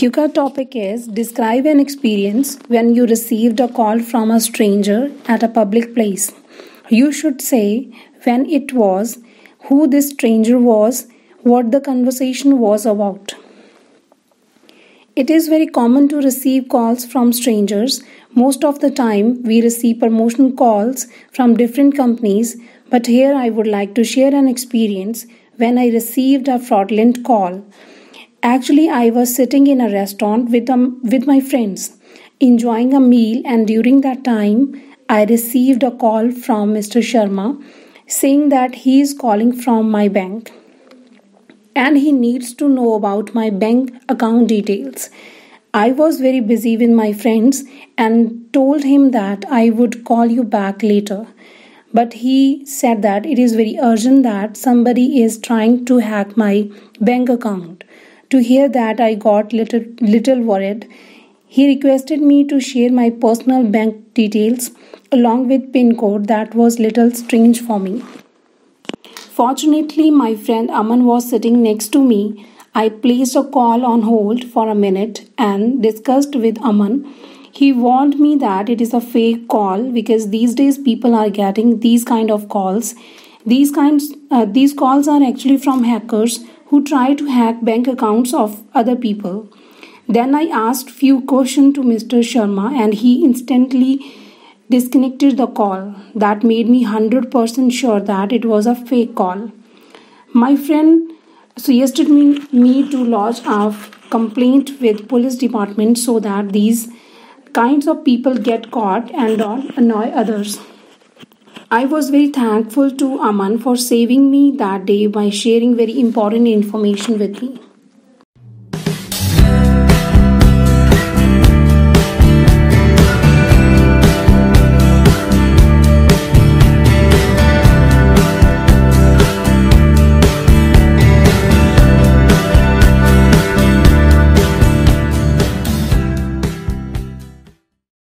Cue card topic is Describe an experience when you received a call from a stranger at a public place. You should say when it was, who this stranger was, what the conversation was about. It is very common to receive calls from strangers. Most of the time, we receive promotion calls from different companies, but here I would like to share an experience when I received a fraudulent call. Actually, I was sitting in a restaurant with, um, with my friends, enjoying a meal, and during that time, I received a call from Mr. Sharma saying that he is calling from my bank and he needs to know about my bank account details. I was very busy with my friends and told him that I would call you back later. But he said that it is very urgent that somebody is trying to hack my bank account. To hear that, I got little, little worried. He requested me to share my personal bank details along with PIN code that was little strange for me. Fortunately, my friend Aman was sitting next to me. I placed a call on hold for a minute and discussed with Aman. He warned me that it is a fake call because these days people are getting these kind of calls. These kinds uh, these calls are actually from hackers who try to hack bank accounts of other people. Then I asked few questions to Mr. Sharma and he instantly disconnected the call. That made me 100% sure that it was a fake call. My friend suggested me, me to lodge a complaint with police department so that these kinds of people get caught and don't annoy others. I was very thankful to Aman for saving me that day by sharing very important information with me.